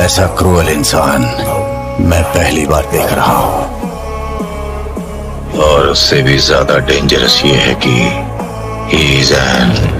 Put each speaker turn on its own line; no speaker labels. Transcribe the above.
ऐसा क्रूअल इंसान मैं पहली बार देख रहा हूँ।
और उससे भी ज़्यादा डेंजरस ये है कि ही इज़ एन